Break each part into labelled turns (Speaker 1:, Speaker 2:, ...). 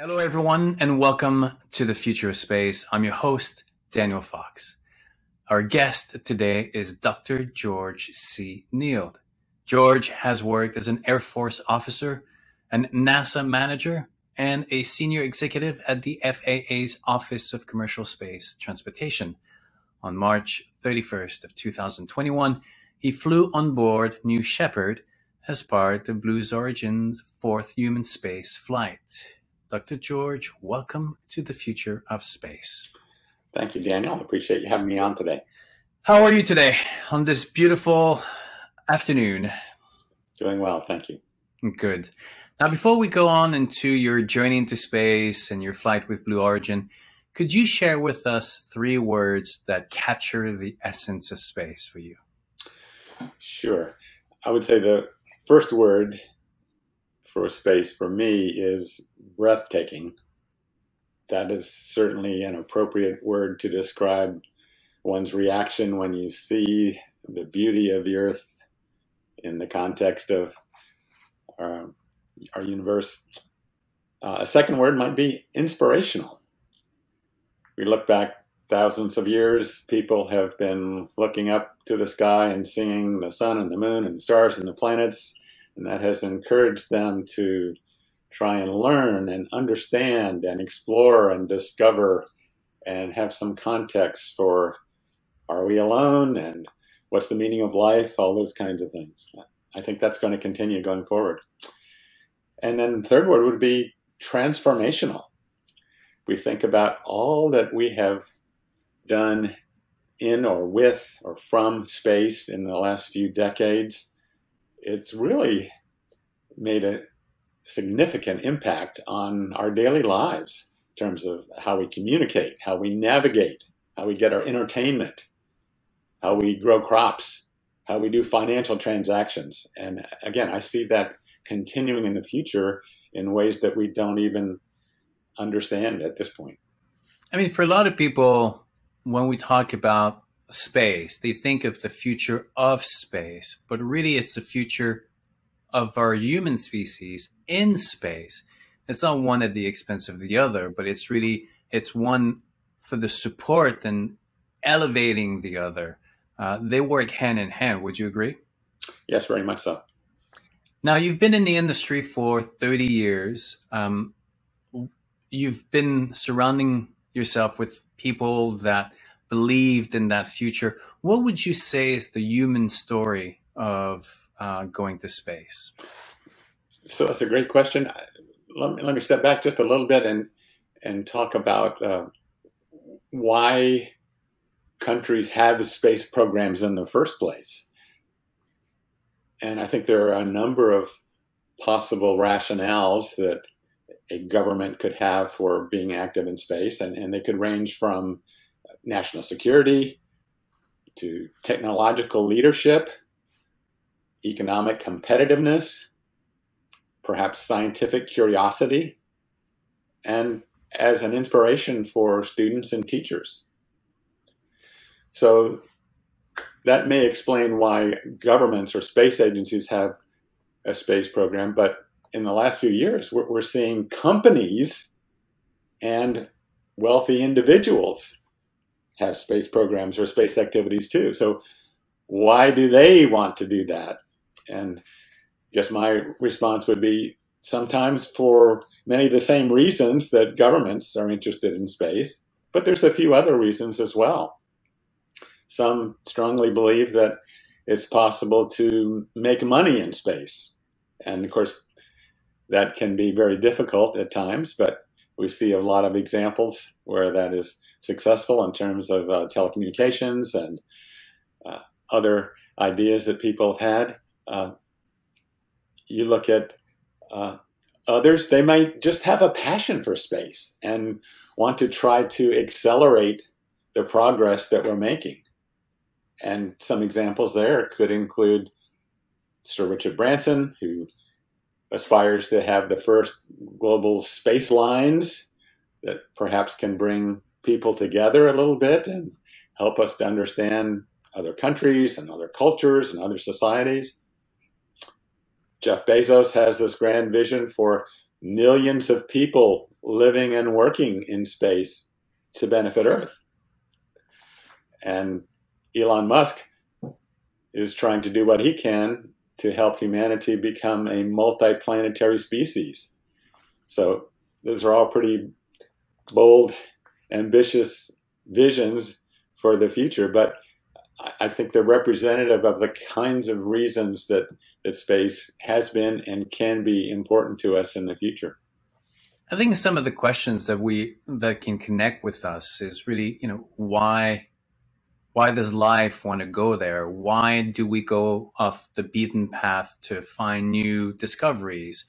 Speaker 1: Hello, everyone, and welcome to the Future of Space. I'm your host, Daniel Fox. Our guest today is Dr. George C. Nield. George has worked as an Air Force officer, an NASA manager, and a senior executive at the FAA's Office of Commercial Space Transportation. On March 31st of 2021, he flew on board New Shepard as part of Blue Origin's fourth human space flight. Dr. George, welcome to the future of space.
Speaker 2: Thank you, Daniel. I appreciate you having me on today.
Speaker 1: How are you today on this beautiful afternoon?
Speaker 2: Doing well, thank you.
Speaker 1: Good. Now, before we go on into your journey into space and your flight with Blue Origin, could you share with us three words that capture the essence of space for you?
Speaker 2: Sure. I would say the first word for space for me is breathtaking. That is certainly an appropriate word to describe one's reaction when you see the beauty of the Earth in the context of our, our universe. Uh, a second word might be inspirational. We look back thousands of years, people have been looking up to the sky and seeing the sun and the moon and the stars and the planets and that has encouraged them to try and learn and understand and explore and discover and have some context for are we alone and what's the meaning of life, all those kinds of things. I think that's going to continue going forward. And then the third word would be transformational. We think about all that we have done in or with or from space in the last few decades it's really made a significant impact on our daily lives in terms of how we communicate, how we navigate, how we get our entertainment, how we grow crops, how we do financial transactions. And again, I see that continuing in the future in ways that we don't even understand at this point.
Speaker 1: I mean, for a lot of people, when we talk about space. They think of the future of space, but really it's the future of our human species in space. It's not one at the expense of the other, but it's really it's one for the support and elevating the other. Uh, they work hand in hand. Would you agree?
Speaker 2: Yes, very much so.
Speaker 1: Now you've been in the industry for 30 years. Um, you've been surrounding yourself with people that believed in that future, what would you say is the human story of uh, going to space?
Speaker 2: So that's a great question. Let me, let me step back just a little bit and and talk about uh, why countries have space programs in the first place. And I think there are a number of possible rationales that a government could have for being active in space, and, and they could range from national security, to technological leadership, economic competitiveness, perhaps scientific curiosity, and as an inspiration for students and teachers. So that may explain why governments or space agencies have a space program, but in the last few years, we're, seeing companies and wealthy individuals have space programs or space activities too. So why do they want to do that? And I guess my response would be sometimes for many of the same reasons that governments are interested in space, but there's a few other reasons as well. Some strongly believe that it's possible to make money in space. And of course, that can be very difficult at times, but we see a lot of examples where that is successful in terms of uh, telecommunications and uh, other ideas that people have had. Uh, you look at uh, others, they might just have a passion for space and want to try to accelerate the progress that we're making. And some examples there could include Sir Richard Branson, who aspires to have the first global space lines that perhaps can bring people together a little bit and help us to understand other countries and other cultures and other societies. Jeff Bezos has this grand vision for millions of people living and working in space to benefit Earth. And Elon Musk is trying to do what he can to help humanity become a multiplanetary species. So those are all pretty bold, ambitious visions for the future, but I think they're representative of the kinds of reasons that, that space has been and can be important to us in the future.
Speaker 1: I think some of the questions that we that can connect with us is really, you know, why why does life want to go there? Why do we go off the beaten path to find new discoveries?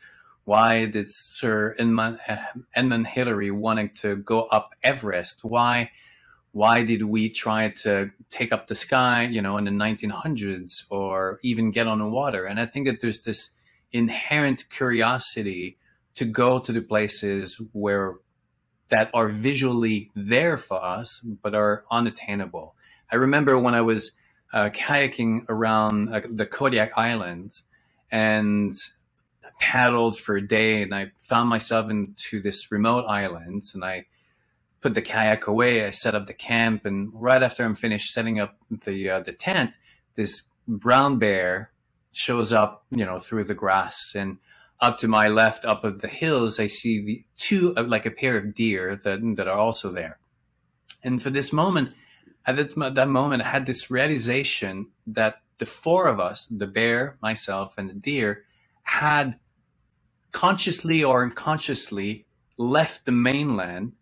Speaker 1: Why did Sir Edmund, Edmund Hillary wanting to go up Everest? Why why did we try to take up the sky, you know, in the 1900s or even get on the water? And I think that there's this inherent curiosity to go to the places where that are visually there for us, but are unattainable. I remember when I was uh, kayaking around uh, the Kodiak Islands and paddled for a day and I found myself into this remote island and I put the kayak away. I set up the camp, and right after I'm finished setting up the uh, the tent, this brown bear shows up, you know, through the grass, and up to my left, up of the hills, I see the two, uh, like a pair of deer that that are also there. And for this moment, at that, that moment, I had this realization that the four of us, the bear, myself, and the deer, had consciously or unconsciously left the mainland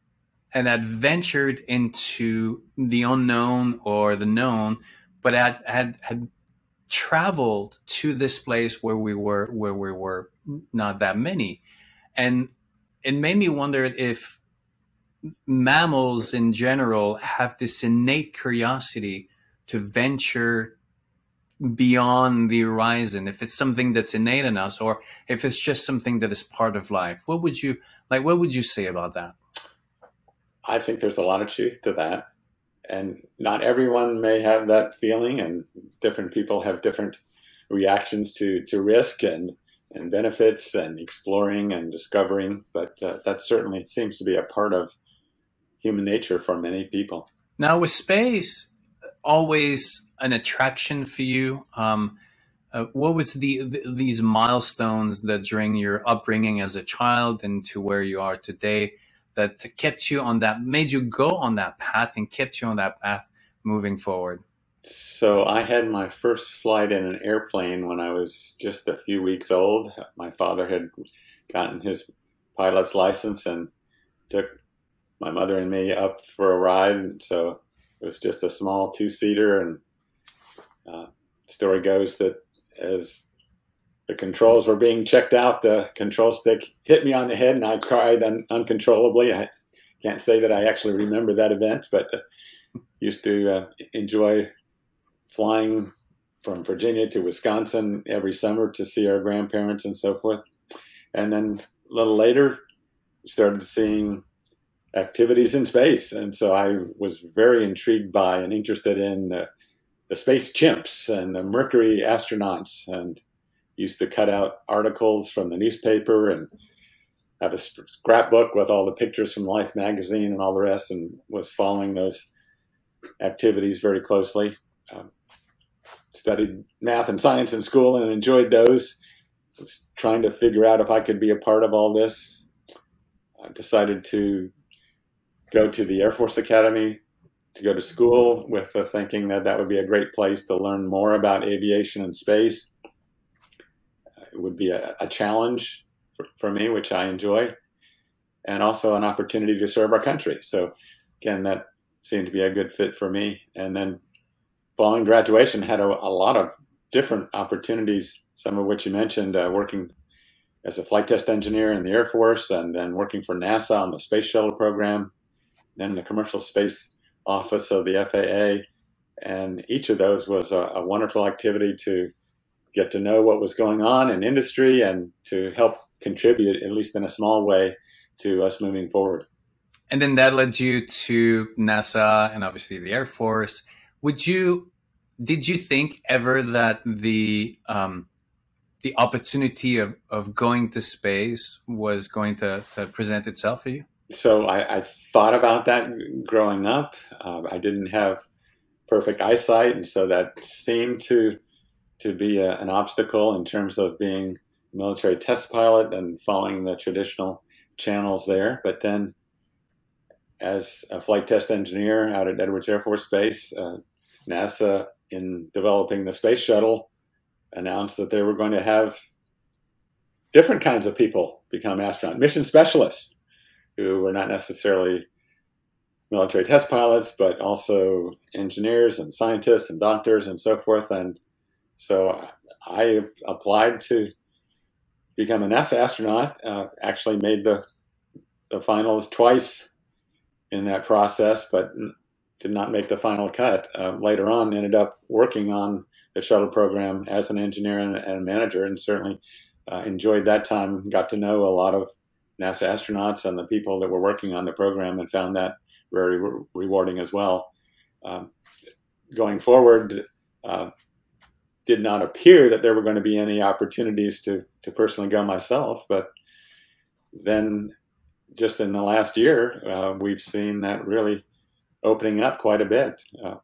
Speaker 1: and had ventured into the unknown or the known, but had had had traveled to this place where we were where we were not that many, and it made me wonder if mammals in general have this innate curiosity to venture beyond the horizon if it's something that's innate in us or if it's just something that is part of life what would you like what would you say about that
Speaker 2: I think there's a lot of truth to that. And not everyone may have that feeling, and different people have different reactions to, to risk and, and benefits and exploring and discovering. But uh, that certainly seems to be a part of human nature for many people.
Speaker 1: Now, with space always an attraction for you? Um, uh, what was the, the, these milestones that during your upbringing as a child and to where you are today that kept you on that, made you go on that path and kept you on that path moving forward?
Speaker 2: So I had my first flight in an airplane when I was just a few weeks old. My father had gotten his pilot's license and took my mother and me up for a ride. And So it was just a small two-seater, and uh, story goes that as the controls were being checked out, the control stick hit me on the head and I cried un uncontrollably. I can't say that I actually remember that event, but uh, used to uh, enjoy flying from Virginia to Wisconsin every summer to see our grandparents and so forth. And then a little later, started seeing activities in space. And so I was very intrigued by and interested in the, the space chimps and the Mercury astronauts and used to cut out articles from the newspaper and have a scrapbook with all the pictures from Life magazine and all the rest, and was following those activities very closely. Um, studied math and science in school and enjoyed those. Was trying to figure out if I could be a part of all this. I decided to go to the Air Force Academy to go to school with the thinking that that would be a great place to learn more about aviation and space it would be a, a challenge for, for, me, which I enjoy, and also an opportunity to serve our country. So, again, that seemed to be a good fit for me. And then, following graduation, had a, a lot of different opportunities. Some of which you mentioned, uh, working as a flight test engineer in the Air Force, and then working for NASA on the space shuttle program, then the commercial space office of the FAA. And each of those was a, a wonderful activity to get to know what was going on in industry and to help contribute, at least in a small way, to us moving forward.
Speaker 1: And then that led you to NASA and obviously the Air Force. Would you, did you think ever that the, um, the opportunity of, of going to space was going to, to present itself for you?
Speaker 2: So I, I thought about that growing up. Um, I didn't have perfect eyesight, and so that seemed to to be a, an obstacle in terms of being a military test pilot and following the traditional channels there. But then, as a flight test engineer out at Edwards Air Force Base, uh, NASA, in developing the space shuttle, announced that they were going to have different kinds of people become astronaut mission specialists, who were not necessarily military test pilots, but also engineers and scientists and doctors and so forth. And so I applied to become a NASA astronaut. Uh, actually, made the the finals twice in that process, but did not make the final cut. Uh, later on, ended up working on the shuttle program as an engineer and, and manager, and certainly uh, enjoyed that time. Got to know a lot of NASA astronauts and the people that were working on the program, and found that very re- rewarding as well. Um, going forward, uh, did not appear that there were going to be any opportunities to to personally go myself, but then just in the last year, uh, we've seen that really opening up quite a bit. Uh,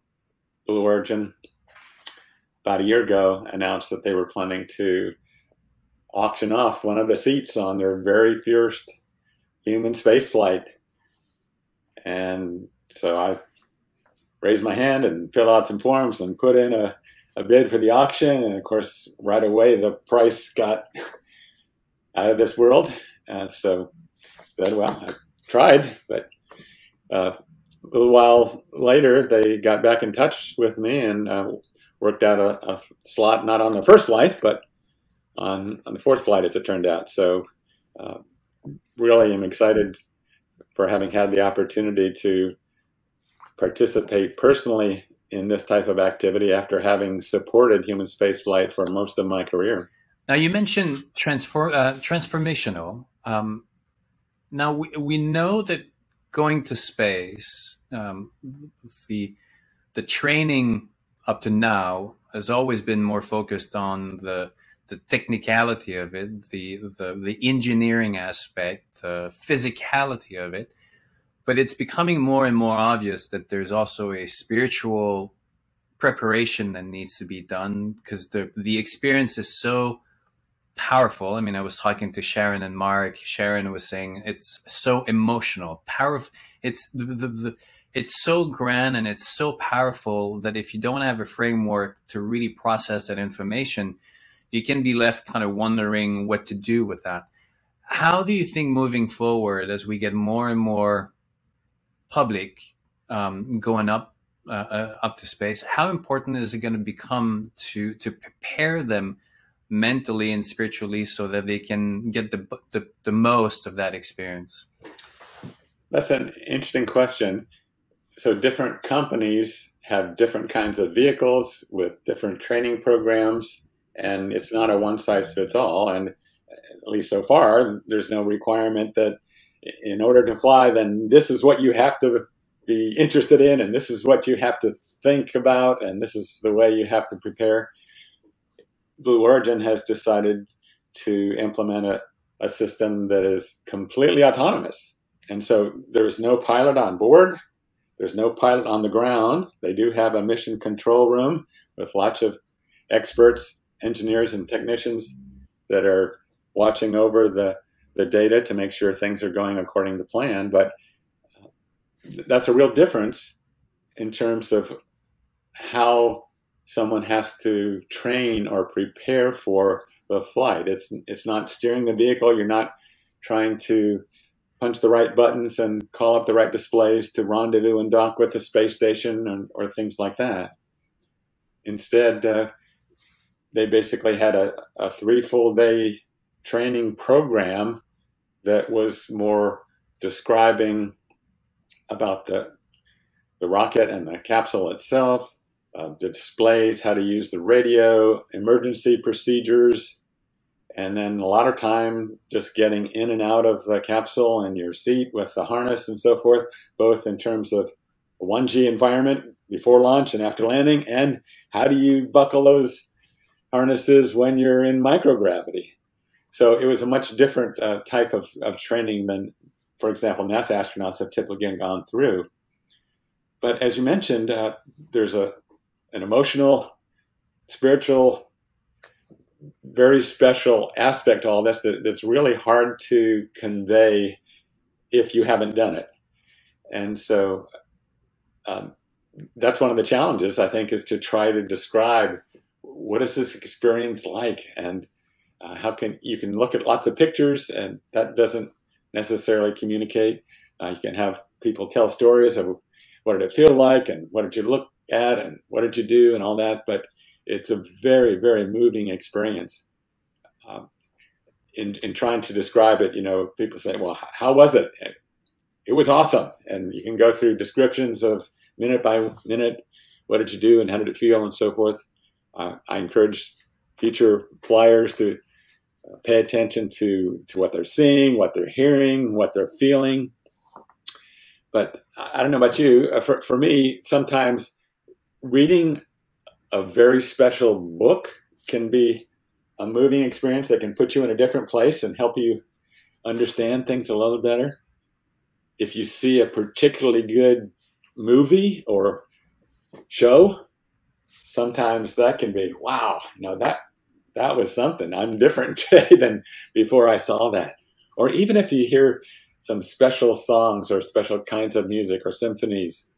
Speaker 2: Blue Origin, about a year ago, announced that they were planning to auction off one of the seats on their very first human space flight. And so I raised my hand and filled out some forms and put in a, a bid for the auction. And of course, right away, the price got out of this world. So said, well, I tried, but uh, a little while later, they got back in touch with me and uh, worked out a, a, slot, not on the first flight, but on, on the fourth flight, as it turned out. So, uh, really am excited for having had the opportunity to participate personally in this type of activity after having supported human spaceflight for most of my career.
Speaker 1: Now, you mentioned transfer, uh, transformational. Um, now we, we know that going to space, um, the the training up to now has always been more focused on the the technicality of it, the the, the engineering aspect, the physicality of it. But it's becoming more and more obvious that there's also a spiritual preparation that needs to be done because the the experience is so powerful. I mean, I was talking to Sharon and Marc. Sharon was saying it's so emotional, powerful. It's the, the, the, it's so grand and it's so powerful that if you don't have a framework to really process that information, you can be left kind of wondering what to do with that. How do you think moving forward, as we get more and more public um, going up uh, uh, up to space, how important is it going to become to to prepare them mentally and spiritually so that they can get the, the, the most of that experience?
Speaker 2: That's an interesting question. So, different companies have different kinds of vehicles with different training programs, and it's not a one size fits all. And at least so far, there's no requirement that in order to fly, then this is what you have to be interested in, and this is what you have to think about, and this is the way you have to prepare. Blue Origin has decided to implement a, a system that is completely autonomous. And so there's no pilot on board. There's no pilot on the ground. They do have a mission control room with lots of experts, engineers, and technicians that are watching over the, the data to make sure things are going according to plan. But that's a real difference in terms of how someone has to train or prepare for the flight. It's it's not steering the vehicle. You're not trying to punch the right buttons and call up the right displays to rendezvous and dock with the space station or things like that. Instead, uh, they basically had a, a three full day training program that was more describing about the the rocket and the capsule itself, uh, displays how to use the radio, emergency procedures, and then a lot of time just getting in and out of the capsule and your seat with the harness and so forth, both in terms of a 1G environment before launch and after landing, and how do you buckle those harnesses when you're in microgravity. So it was a much different uh, type of, of training than, for example, NASA astronauts have typically gone through. But as you mentioned, uh, there's a an emotional, spiritual, very special aspect to all this that, that's really hard to convey if you haven't done it. And so um, that's one of the challenges, I think, is to try to describe what is this experience like and uh, how can you can look at lots of pictures and that doesn't necessarily communicate. Uh, you can have people tell stories of what did it feel like and what did you look at and what did you do and all that, but it's a very, very moving experience. Um, in, in trying to describe it, you know, people say, well, how was it? It was awesome. And you can go through descriptions of minute by minute, what did you do and how did it feel and so forth. Uh, I encourage future flyers to uh, pay attention to, to what they're seeing, what they're hearing, what they're feeling. But I don't know about you. Uh, for, for me, sometimes reading a very special book can be a moving experience that can put you in a different place and help you understand things a little better. If you see a particularly good movie or show, sometimes that can be, wow, you know, that that was something. I'm different today than before I saw that. Or even if you hear some special songs or special kinds of music or symphonies,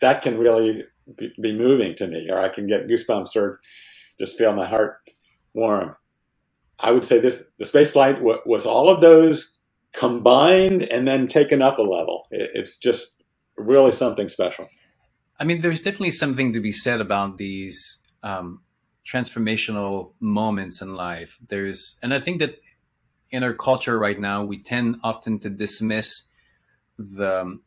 Speaker 2: that can really be, moving to me, or I can get goosebumps or just feel my heart warm. I would say this: the space flight was all of those combined and then taken up a level. It, it's just really something special.
Speaker 1: I mean, there's definitely something to be said about these um, transformational moments in life. There's, and I think that in our culture right now, we tend often to dismiss the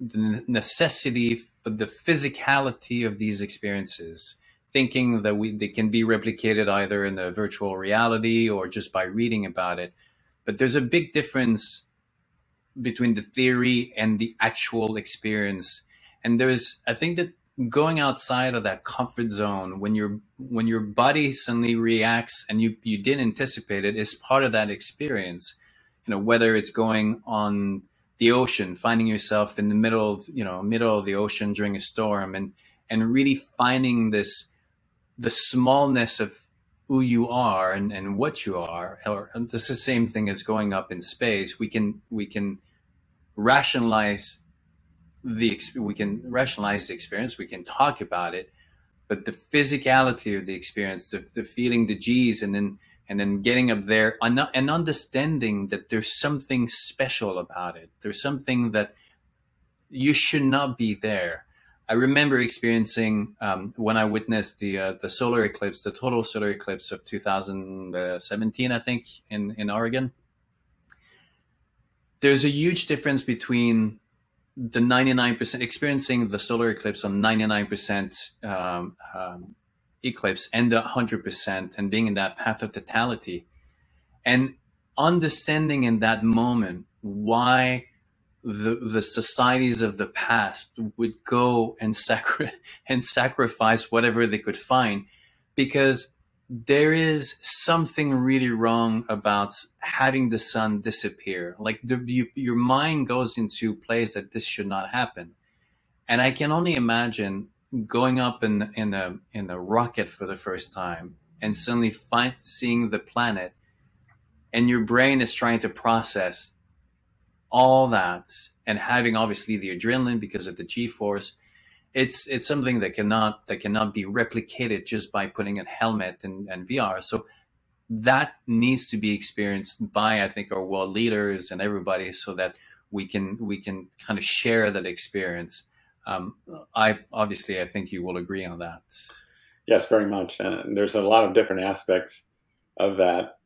Speaker 1: the necessity for the physicality of these experiences, thinking that we they can be replicated either in the virtual reality or just by reading about it. But there's a big difference between the theory and the actual experience. And there's I think that going outside of that comfort zone when your when your body suddenly reacts and you you didn't anticipate it is part of that experience. You know, whether it's going on the ocean, finding yourself in the middle of, you know, middle of the ocean during a storm and, and really finding this, the smallness of who you are and, and what you are, or this is the same thing as going up in space. We can, we can rationalize the, we can rationalize the experience. We can talk about it, but the physicality of the experience, the, the feeling the G's and then, and then getting up there and, understanding that there's something special about it. There's something that you should not be there. I remember experiencing um, when I witnessed the uh, the solar eclipse, the total solar eclipse of 2017, I think, in in Oregon. There's a huge difference between the 99% experiencing the solar eclipse on 99% um, um, eclipse and the 100% and being in that path of totality and understanding in that moment why the the societies of the past would go and sacri- and sacrifice whatever they could find because there is something really wrong about having the sun disappear. Like the, you, your mind goes into place that this should not happen. And i can only imagine going up in in a in a rocket for the first time and suddenly seeing the planet and your brain is trying to process all that and having obviously the adrenaline because of the g-force it's it's something that cannot that cannot be replicated just by putting a helmet and, and vr so that needs to be experienced by i think our world leaders and everybody so that we can we can kind of share that experience um, I obviously I think you will agree on that.
Speaker 2: Yes, very much. And there's a lot of different aspects of that.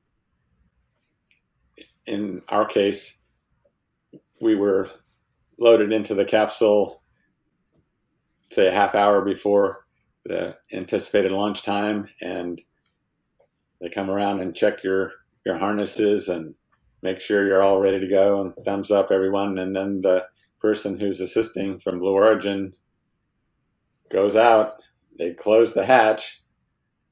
Speaker 2: In our case, we were loaded into the capsule, say a half hour before the anticipated launch time, and they come around and check your your harnesses and make sure you're all ready to go and thumbs up everyone, and then the person who's assisting from Blue Origin goes out, they close the hatch,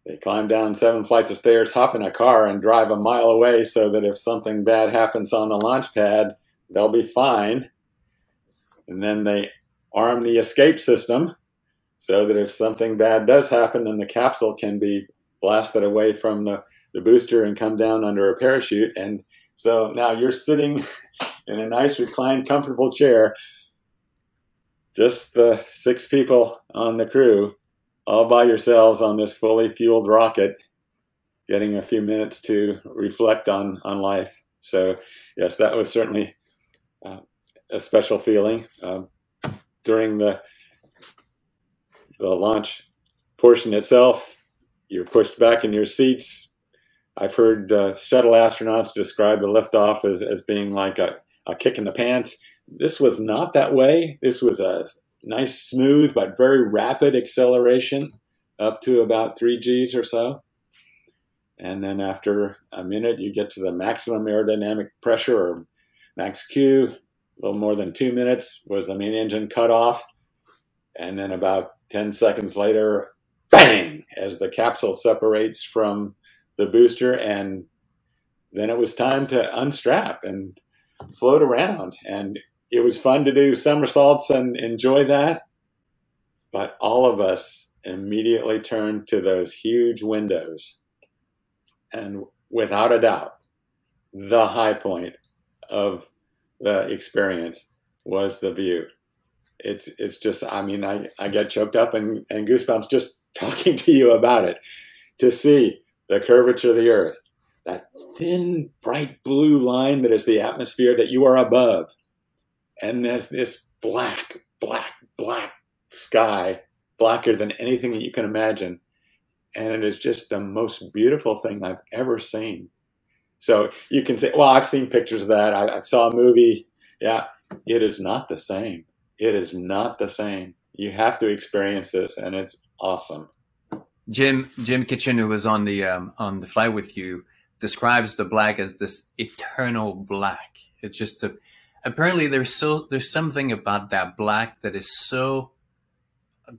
Speaker 2: They climb down seven flights of stairs, hop in a car, and drive a mile away so that if something bad happens on the launch pad, they'll be fine. And then they arm the escape system so that if something bad does happen, then the capsule can be blasted away from the, the booster and come down under a parachute. And so now you're sitting in a nice, reclined, comfortable chair, just the six people on the crew all by yourselves on this fully fueled rocket, getting a few minutes to reflect on, on life. So, yes, that was certainly uh, a special feeling. Uh, during the, the launch portion itself, you're pushed back in your seats. I've heard uh, shuttle astronauts describe the liftoff as, as being like a, a kick in the pants. This was not that way. This was a nice, smooth, but very rapid acceleration up to about 3 Gs or so. And then after a minute, you get to the maximum aerodynamic pressure or max Q. Little more than two minutes was the main engine cut off. And then about 10 seconds later, bang, as the capsule separates from the booster. And then it was time to unstrap and float around. And it was fun to do somersaults and enjoy that. But all of us immediately turned to those huge windows. And without a doubt, the high point of the experience was the view. It's it's just I mean I, I get choked up and, and goosebumps just talking to you about it. To see the curvature of the earth, that thin, bright blue line that is the atmosphere that you are above and there's this black, black, black sky, blacker than anything that you can imagine. And it is just the most beautiful thing I've ever seen. So you can say, well, I've seen pictures of that. I, I saw a movie. Yeah, it is not the same. It is not the same. You have to experience this, and it's awesome.
Speaker 1: Jim Jim Kitchen, who was on the um, on the flight with you, describes the black as this eternal black. It's just a apparently there's so there's something about that black that is so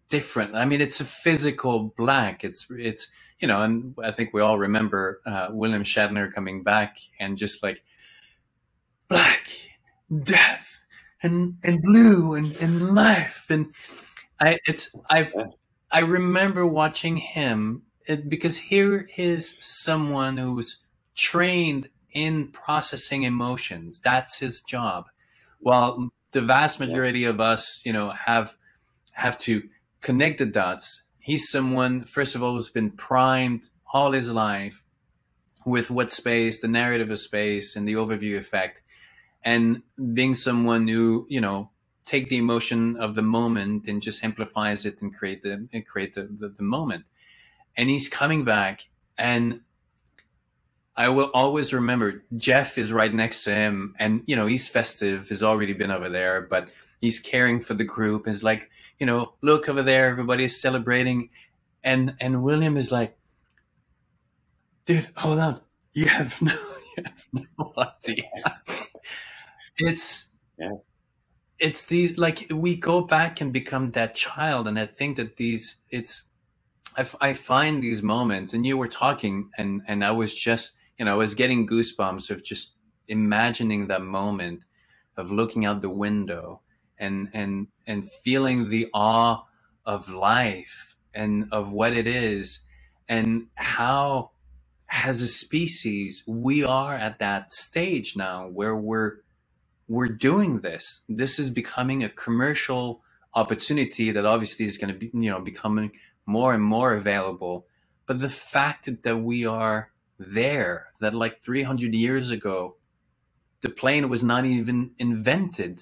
Speaker 1: different. I mean, it's a physical black. It's it's you know, and I think we all remember uh, William Shatner coming back and just like black, death, and and blue, and and life, and I it's I I remember watching him it, because here is someone who's trained in processing emotions. That's his job. While the vast majority yes. of us, you know, have have to connect the dots. He's someone, first of all, who's been primed all his life with what space, the narrative of space, and the overview effect, and being someone who, you know, take the emotion of the moment and just amplifies it and create the and create the, the, the moment. And he's coming back and I will always remember Jeff is right next to him, and you know he's festive. He's already been over there, but he's caring for the group. Is like, you know, look over there, everybody's celebrating, and and William is like, dude, hold on, you have no, you have no idea. it's yes. it's these like we go back and become that child, and I think that these it's I, I find these moments, and you were talking, and and I was just you know, I was getting goosebumps of just imagining that moment of looking out the window and and and feeling the awe of life and of what it is and how as a species we are at that stage now where we're we're doing this this is becoming a commercial opportunity that obviously is going to be you know becoming more and more available but the fact that we are there that like 300 years ago, the plane was not even invented.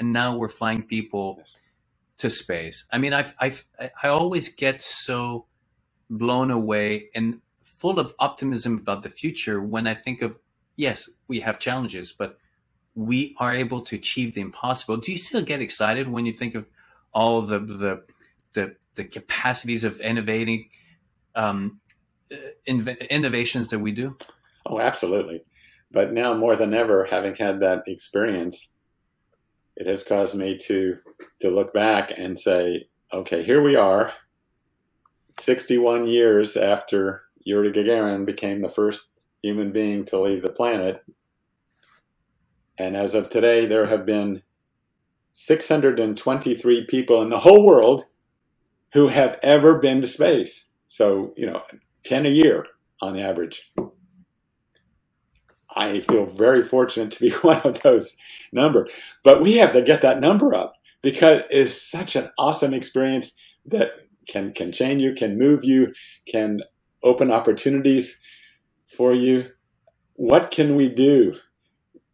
Speaker 1: And now we're flying people to space. I mean, I've, I've, I always get so blown away and full of optimism about the future when I think of, yes, we have challenges, but we are able to achieve the impossible. Do you still get excited when you think of all the, the, the, the capacities of innovating um, innovations that we do?
Speaker 2: Oh, absolutely. But now more than ever, having had that experience, it has caused me to to look back and say, okay, here we are. 61 years after Yuri Gagarin became the first human being to leave the planet. And as of today, there have been 623 people in the whole world who have ever been to space. So, you know, 10 a year on average. I feel very fortunate to be one of those number. But we have to get that number up because it's such an awesome experience that can can change you, can move you, can open opportunities for you. What can we do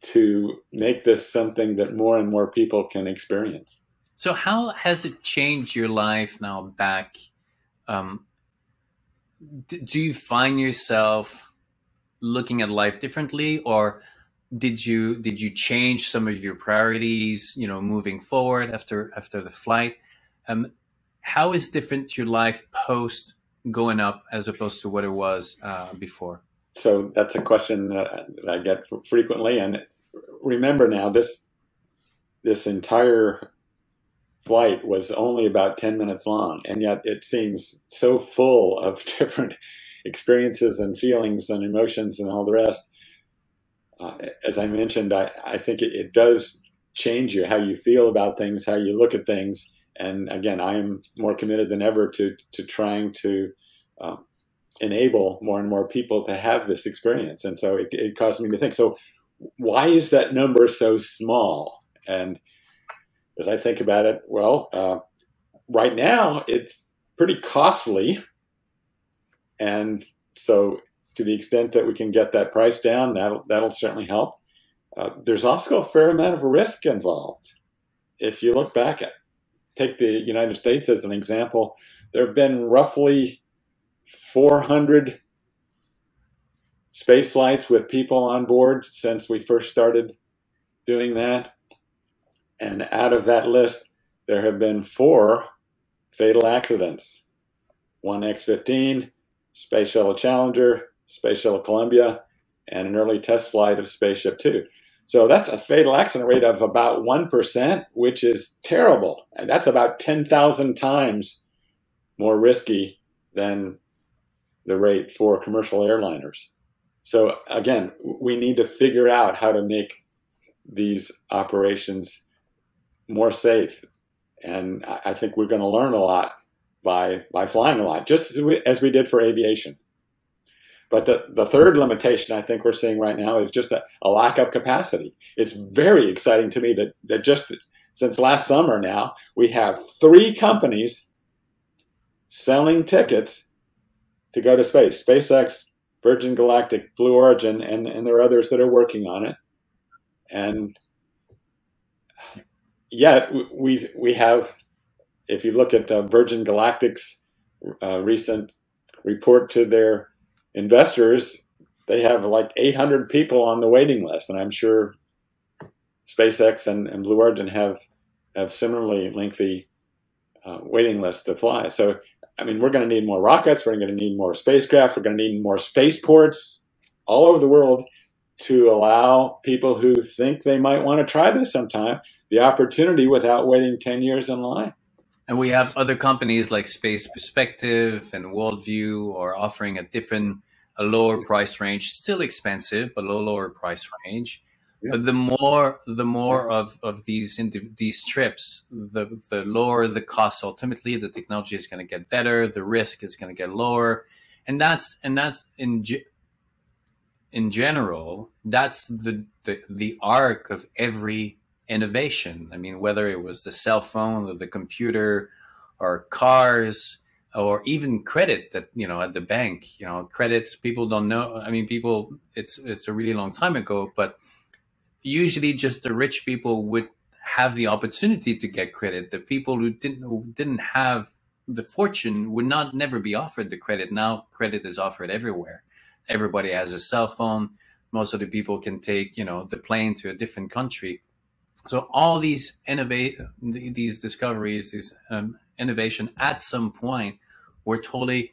Speaker 2: to make this something that more and more people can experience?
Speaker 1: So, how has it changed your life now back? Um, do you find yourself looking at life differently, or did you did you change some of your priorities? You know, moving forward after after the flight. Um, how is different your life post going up as opposed to what it was uh, before?
Speaker 2: So that's a question that I get frequently, and remember now this this entire flight was only about 10 minutes long and yet it seems so full of different experiences and feelings and emotions and all the rest uh, as i mentioned i, I think it, it, does change you how you feel about things how you look at things and again i am more committed than ever to to trying to um, enable more and more people to have this experience and so it, it caused me to think so why is that number so small? And as I think about it, well, uh, right now it's pretty costly. And so, to the extent that we can get that price down, that'll, that'll certainly help. Uh, there's also a fair amount of risk involved. If you look back at, take the United States as an example, there have been roughly 400 space flights with people on board since we first started doing that. And out of that list, there have been four fatal accidents one X 15, Space Shuttle Challenger, Space Shuttle Columbia, and an early test flight of Spaceship Two. So that's a fatal accident rate of about 1%, which is terrible. And that's about 10,000 times more risky than the rate for commercial airliners. So again, we need to figure out how to make these operations more safe. And I think we're going to learn a lot by, by flying a lot, just as we, as we did for aviation. But the, the third limitation I think we're seeing right now is just a, a lack of capacity. It's very exciting to me that, that just since last summer now, we have three companies selling tickets to go to space. SpaceX, Virgin Galactic, Blue Origin, and, and there are others that are working on it. And yet we, we have, if you look at uh, Virgin Galactic's uh, recent report to their investors, they have like 800 people on the waiting list. And I'm sure SpaceX and, and Blue Origin have, have similarly lengthy uh, waiting lists to fly. So I mean, we're going to need more rockets. We're going to need more spacecraft. We're going to need more spaceports all over the world to allow people who think they might want to try this sometime the opportunity without waiting 10 years in line.
Speaker 1: And we have other companies like Space Perspective and Worldview are offering a different, a lower price range, still expensive, but a lower price range. Yes. But the more the more yes. of, of these these trips, the the lower the cost. Ultimately, the technology is going to get better. The risk is going to get lower, and that's and that's in in general. That's the, the the arc of every innovation. I mean, whether it was the cell phone or the computer or cars or even credit that you know at the bank you know credits people don't know i mean people it's it's a really long time ago but usually just the rich people would have the opportunity to get credit. The people who didn't who didn't have the fortune would not never be offered the credit. Now credit is offered everywhere. Everybody has a cell phone. Most of the people can take, you know, the plane to a different country. So all these innovate, these discoveries, these um, innovation at some point were totally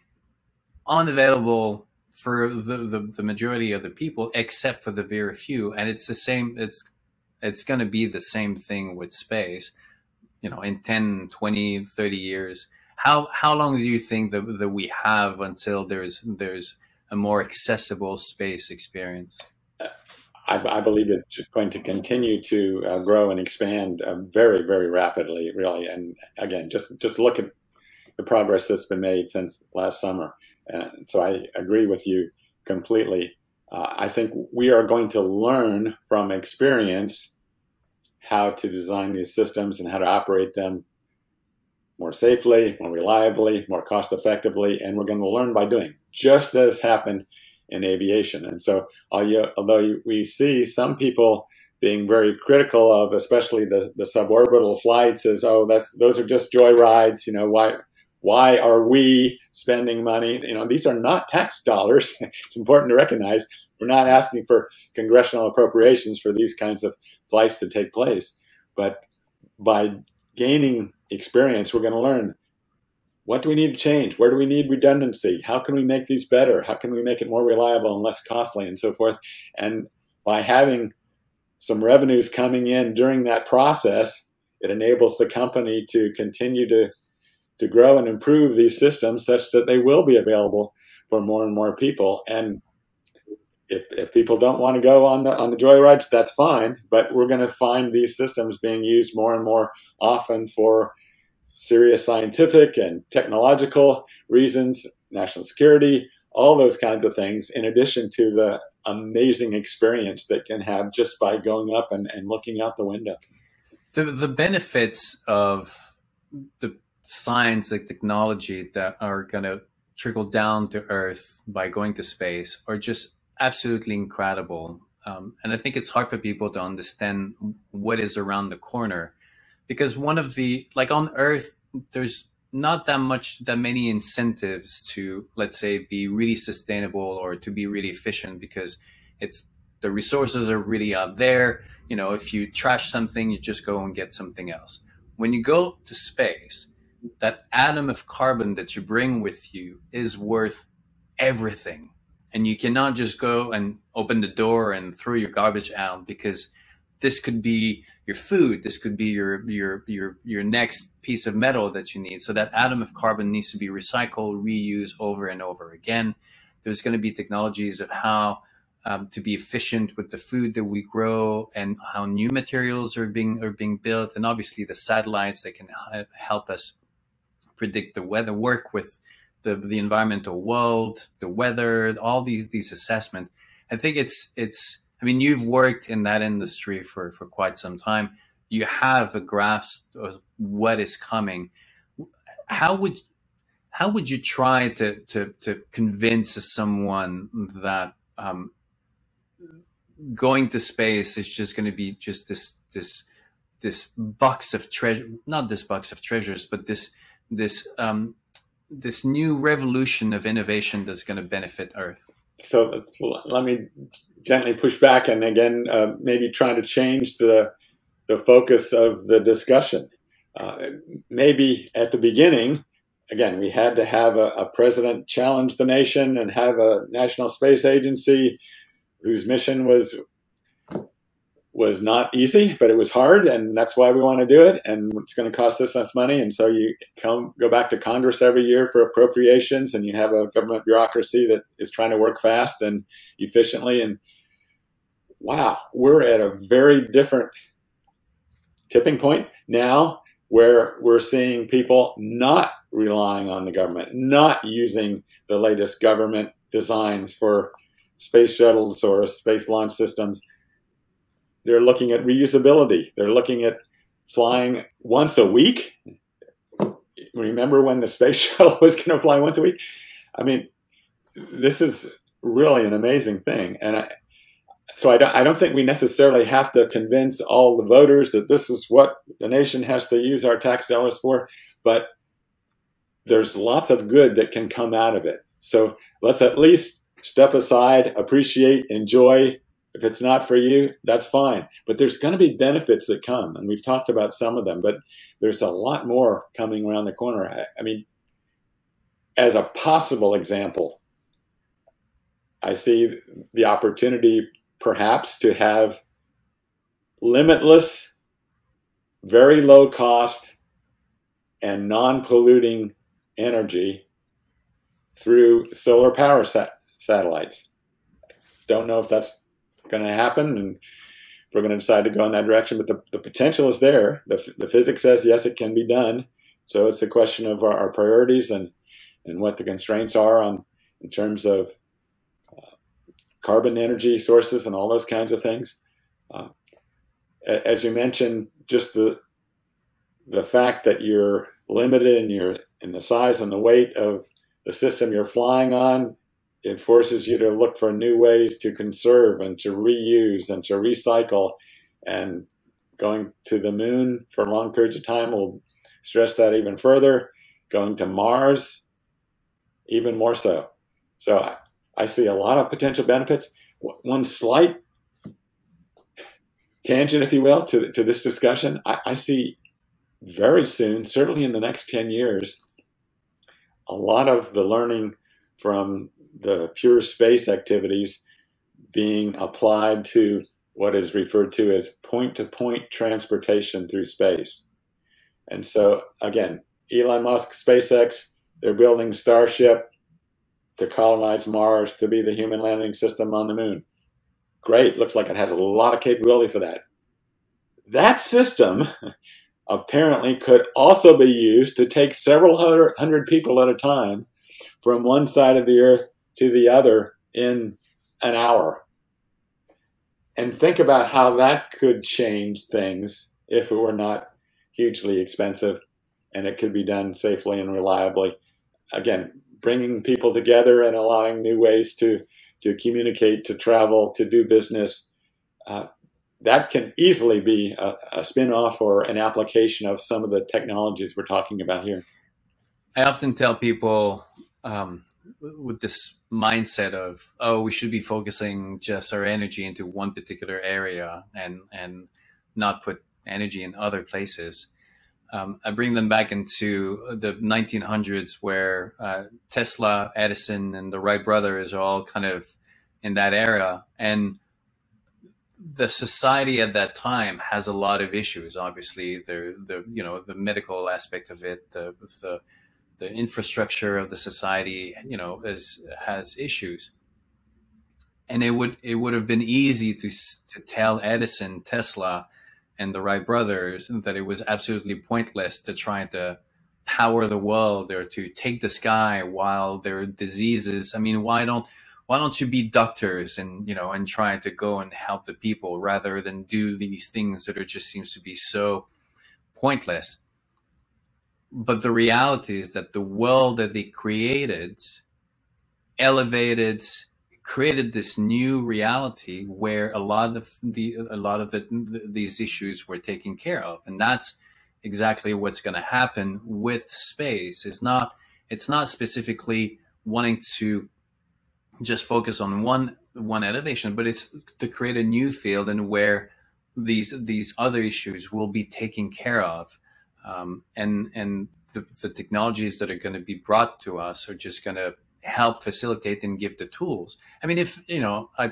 Speaker 1: unavailable for the, the, the majority of the people, except for the very few. And it's the same, it's, it's going to be the same thing with space, you know, in 10, 20, 30 years. how how long do you think that, that we have until there's there's a more accessible space experience?
Speaker 2: I, I believe it's going to continue to uh, grow and expand uh, very, very rapidly, really. And again, just just look at the progress that's been made since last summer. Uh, so I agree with you completely. Uh, I think we are going to learn from experience how to design these systems and how to operate them more safely, more reliably, more cost effectively, and we're going to learn by doing, just as happened in aviation. And so, although we see some people being very critical of, especially the, the suborbital flights, as oh, that's those are just joy rides. You know, why why are we spending money? You know, these are not tax dollars. it's important to recognize we're not asking for congressional appropriations for these kinds of flights to take place, but by gaining experience, we're going to learn what do we need to change? Where do we need redundancy? How can we make these better? How can we make it more reliable and less costly and so forth? And by having some revenues coming in during that process, it enables the company to continue to, to grow and improve these systems such that they will be available for more and more people. And if, if people don't want to go on the on the joyrides, that's fine. But we're going to find these systems being used more and more often for serious scientific and technological reasons, national security, all those kinds of things, in addition to the amazing experience that can have just by going up and, and looking out the window.
Speaker 1: The, the benefits of the science, the technology that are going to trickle down to Earth by going to space are just absolutely incredible. Um, and I think it's hard for people to understand what is around the corner because one of the like on earth there's not that much that many incentives to let's say be really sustainable or to be really efficient because it's the resources are really out there you know if you trash something you just go and get something else when you go to space that atom of carbon that you bring with you is worth everything. And you cannot just go and open the door and throw your garbage out because this could be your food. This could be your your your your next piece of metal that you need. So that atom of carbon needs to be recycled reused over and over again. There's going to be technologies of how um, to be efficient with the food that we grow and how new materials are being are being built. And obviously the satellites that can help us predict the weather work with the, the environmental world the weather all these these assessment i think it's it's I mean, you've worked in that industry for, for quite some time. You have a grasp of what is coming. How would how would you try to to, to convince someone that um, going to space is just going to be just this this this box of treasure not this box of treasures but this this um, this new revolution of innovation that's going to benefit earth
Speaker 2: so let me gently push back and again uh, maybe trying to change the the focus of the discussion. Uh, maybe at the beginning, again, we had to have a, a, president challenge the nation and have a national space agency whose mission was was not easy, but it was hard, and that's why we want to do it. And it's going to cost this much money, and so you come go back to Congress every year for appropriations, and you have a government bureaucracy that is trying to work fast and efficiently. And wow, we're at a very different tipping point now, where we're seeing people not relying on the government, not using the latest government designs for space shuttles or space launch systems they're looking at reusability. They're looking at flying once a week. Remember when the space shuttle was going to fly once a week? I mean, this is really an amazing thing. And I, so I don't, I don't think we necessarily have to convince all the voters that this is what the nation has to use our tax dollars for, but there's lots of good that can come out of it. So let's at least step aside, appreciate, enjoy if it's not for you, that's fine. But there's going to be benefits that come, and we've talked about some of them, but there's a lot more coming around the corner. I, I mean, as a possible example, I see the opportunity perhaps to have limitless, very low cost, and non polluting energy through solar power sat- satellites. Don't know if that's going to happen and if we're going to decide to go in that direction, but the, the potential is there. The, the physics says yes, it can be done. So it's a question of our, our priorities and, and what the constraints are on in terms of uh, carbon energy sources and all those kinds of things. Uh, as you mentioned, just the the fact that you're limited in your in the size and the weight of the system you're flying on, it forces you to look for new ways to conserve and to reuse and to recycle. And going to the moon for long periods of time will stress that even further. Going to Mars, even more so. So I, I see a lot of potential benefits. One slight tangent, if you will, to, to this discussion, I, I see very soon, certainly in the next 10 years, a lot of the learning from the pure space activities being applied to what is referred to as point to point transportation through space. And so, again, Elon Musk, SpaceX, they're building Starship to colonize Mars to be the human landing system on the moon. Great, looks like it has a lot of capability for that. That system apparently could also be used to take several hundred people at a time from one side of the earth to the other in an hour. And think about how that could change things if it were not hugely expensive and it could be done safely and reliably. Again, bringing people together and allowing new ways to, to communicate, to travel, to do business. Uh, that can easily be a, a spin-off or an application of some of the technologies we're talking about here.
Speaker 1: I often tell people um, with this mindset of, oh, we should be focusing just our energy into one particular area and and not put energy in other places. Um, I bring them back into the 1900s where uh, Tesla, Edison, and the Wright brothers are all kind of in that era. And the society at that time has a lot of issues. Obviously, the the you know the medical aspect of it, the the, the infrastructure of the society, you know, is has issues. And it would it would have been easy to to tell Edison, Tesla, and the Wright brothers that it was absolutely pointless to try to power the world or to take the sky while there are diseases. I mean, why don't why don't you be doctors and you know and try to go and help the people rather than do these things that are just seems to be so pointless but the reality is that the world that they created elevated created this new reality where a lot of the a lot of the, these issues were taken care of. And that's exactly what's going to happen with space. It's not it's not specifically wanting to just focus on one one elevation, but it's to create a new field and where these these other issues will be taken care of, um, and and the, the technologies that are going to be brought to us are just going to help facilitate and give the tools. I mean, if you know, I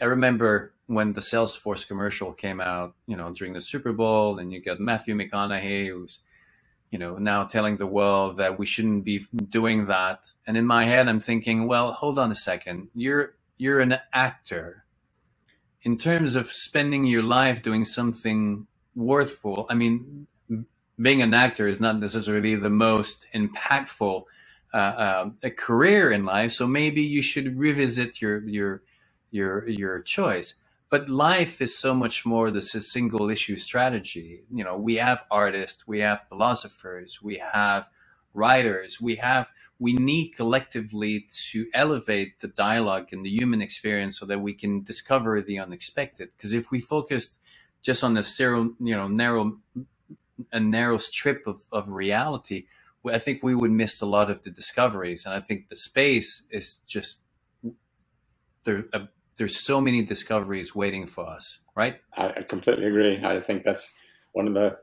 Speaker 1: I remember when the Salesforce commercial came out, you know, during the Super Bowl, and you got Matthew McConaughey who's you know, now telling the world that we shouldn't be doing that. And in my head, I'm thinking, well, hold on a second. You're, you're an actor. In terms of spending your life doing something worthful, I mean, being an actor is not necessarily the most impactful uh, uh, a career in life. So maybe you should revisit your your your your choice but life is so much more a single issue strategy. You know, we have artists, we have philosophers, we have writers, we have we need collectively to elevate the dialogue and the human experience so that we can discover the unexpected. Because if we focused just on the zero, you know, narrow a narrow strip of, of reality, I think we would miss a lot of the discoveries. And I think the space is just there a there's so many discoveries waiting for us, right?
Speaker 2: I, completely agree. I think that's one of the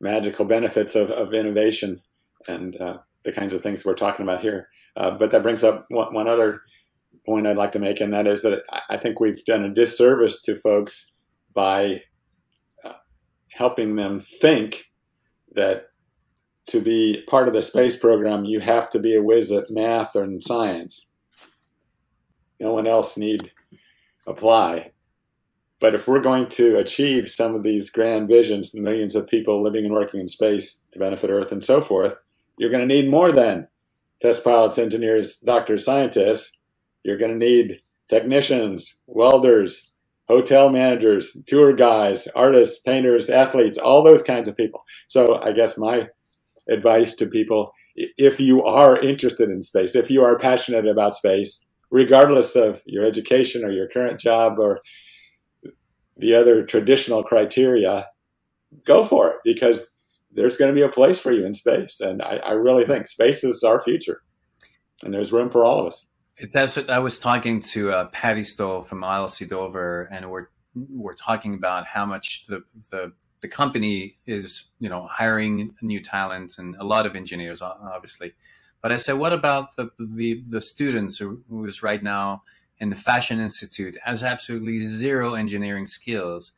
Speaker 2: magical benefits of, of innovation and uh, the kinds of things we're talking about here. Uh, but that brings up one, one, other point I'd like to make, and that is that I think we've done a disservice to folks by uh, helping them think that to be part of the space program, you have to be a whiz at math and science. No one else need apply. But if we're going to achieve some of these grand visions, the millions of people living and working in space to benefit Earth and so forth, you're going to need more than test pilots, engineers, doctors, scientists. You're going to need technicians, welders, hotel managers, tour guys, artists, painters, athletes, all those kinds of people. So I guess my advice to people, if you are interested in space, if you are passionate about space, regardless of your education or your current job or the other traditional criteria, go for it because there's going to be a place for you in space. And I, I really think space is our future and there's room for all of us.
Speaker 1: It's absolutely. I was talking to uh, Patty Stoll from ILC Dover, and we're we're talking about how much the the the company is, you know, hiring new talents and a lot of engineers, obviously. But I said, what about the the, the students who, who is right now in the Fashion Institute has absolutely zero engineering skills,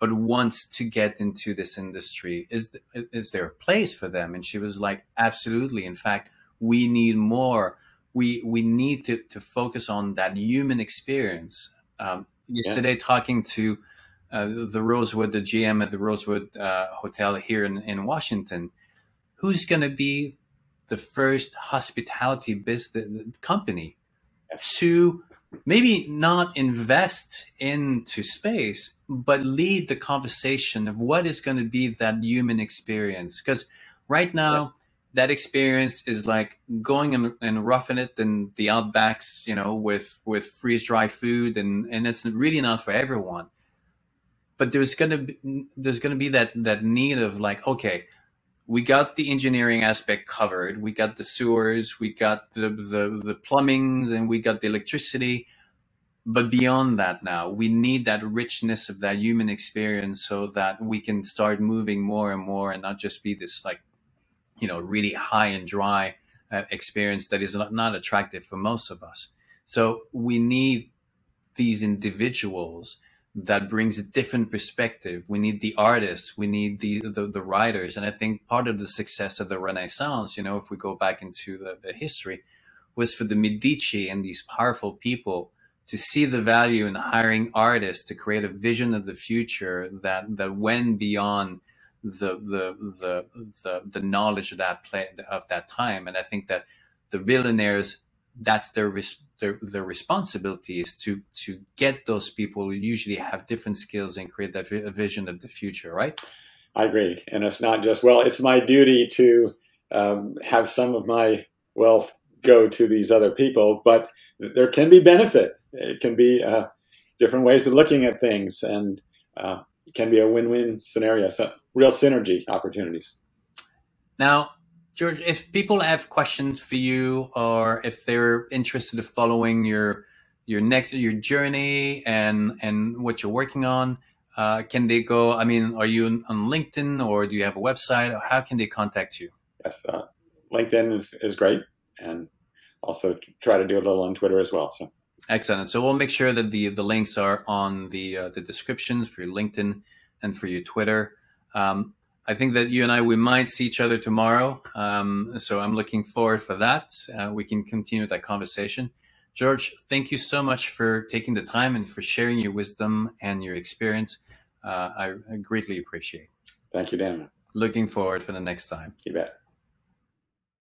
Speaker 1: but wants to get into this industry? Is is there a place for them? And she was like, absolutely. In fact, we need more we we need to to focus on that human experience. Um, yesterday, talking to uh, the Rosewood, the GM at the Rosewood uh, Hotel here in, in Washington, who's going to be the first hospitality business company to maybe not invest into space, but lead the conversation of what is going to be that human experience. Because right now, that experience is like going and, and roughing it in the outbacks, you know, with with freeze dry food, and and it's really not for everyone. But there's gonna be there's gonna be that that need of like, okay, we got the engineering aspect covered, we got the sewers, we got the the the plumbings, and we got the electricity. But beyond that, now we need that richness of that human experience so that we can start moving more and more, and not just be this like you know, really high and dry uh, experience that is not, not attractive for most of us. So we need these individuals that brings a different perspective. We need the artists, we need the, the, the writers. And I think part of the success of the Renaissance, you know, if we go back into the, the history, was for the Medici and these powerful people to see the value in hiring artists to create a vision of the future that that went beyond the the the the, the knowledge of that play of that time. And i think that the billionaires that's their their, their responsibility is to to get those people who usually have different skills and create that vision of the future right?
Speaker 2: I agree. And it's not just well it's my duty to um, have some of my wealth go to these other people but there can be benefit. It can be uh, different ways of looking at things and uh, can be a win-win scenario. So real synergy opportunities.
Speaker 1: Now, George, if people have questions for you, or if they're interested in following your your next your journey and and what you're working on, uh, can they go? I mean, are you on LinkedIn or do you have a website? Or how can they contact you?
Speaker 2: Yes, uh, LinkedIn is, is great, and also try to do a little on Twitter as well. So
Speaker 1: Excellent. So we'll make sure that the the links are on the uh, the descriptions for your LinkedIn and for your Twitter. Um, I think that you and I we might see each other tomorrow. Um, so I'm looking forward for that. Uh, we can continue that conversation. George, thank you so much for taking the time and for sharing your wisdom and your experience. Uh, I, I greatly appreciate.
Speaker 2: Thank you, Dan.
Speaker 1: Looking forward for the next time.
Speaker 2: You bet.